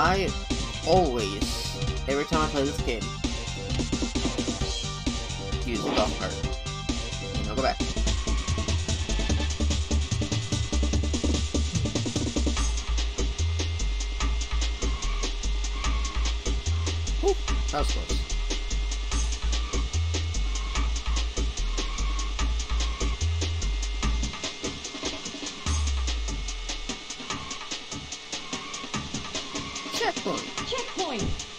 I always, every time I play this game, use the golf cart. Now go back. Whew, that was close. Checkpoint. Checkpoint.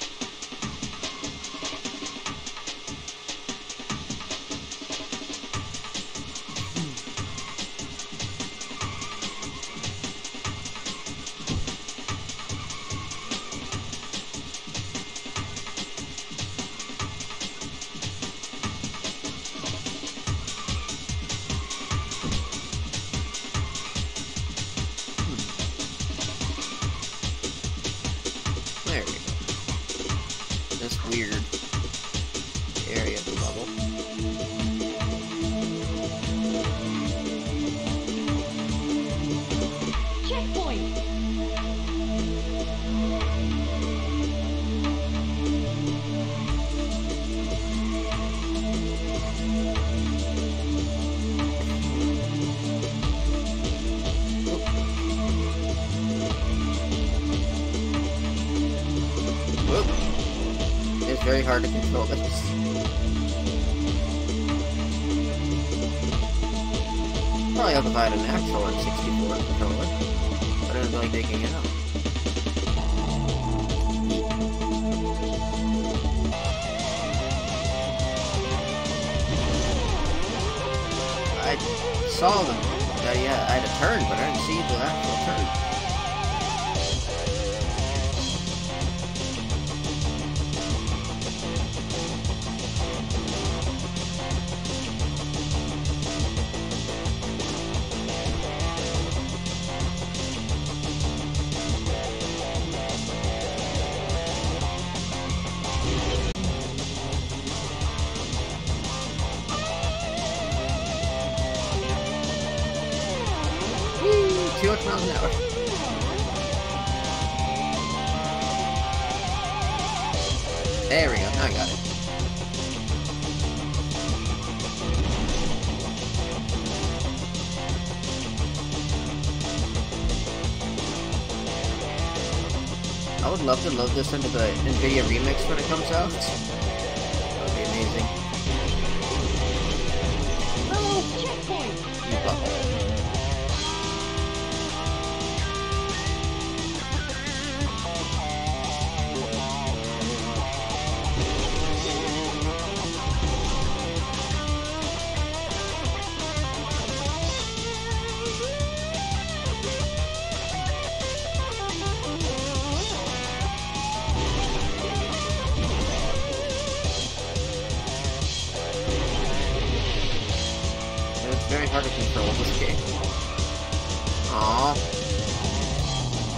There. This weird It's very hard to control this. Probably have to buy an actual N64 controller. But I feel like taking it out. I saw them. That uh, yeah, I had a turn, but I didn't see the actual turn. There we go, now I got it. I would love to load this into the NVIDIA Remix when it comes out. That would be amazing. Oh, checkpoint.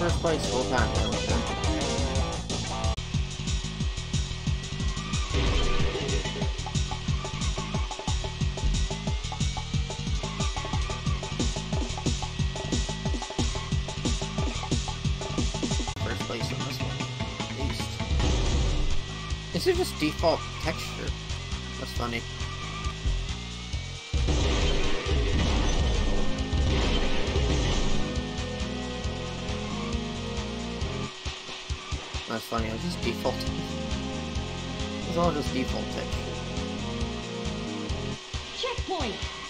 This one, at least. This is it just default texture. That's funny. That's funny, was just default. It was all just default texture. Checkpoint.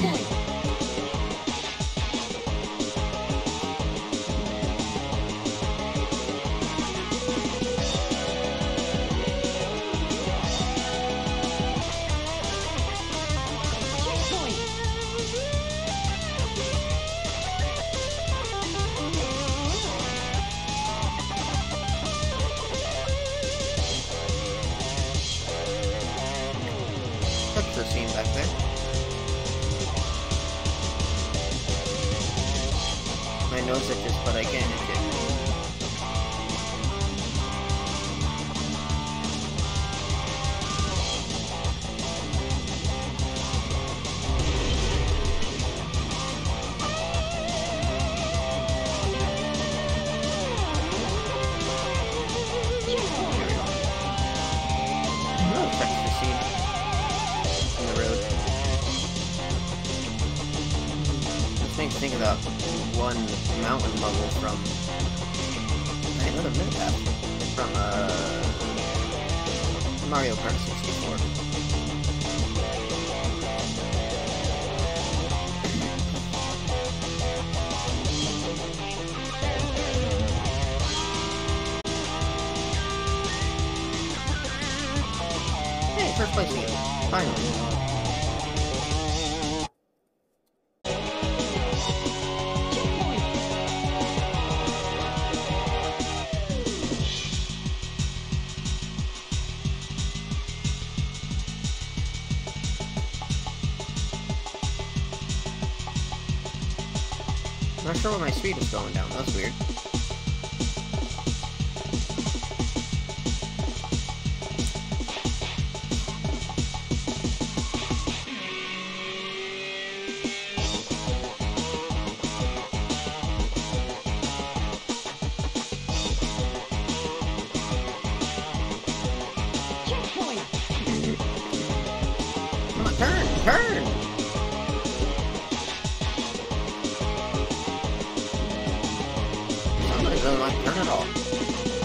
Checkpoint. Checkpoint. But I can't one mountain level from another mini from uh Mario Kart 64. Hey, first place again. Finally. Not sure where my speed is going down. That's weird. doesn't like turn at all.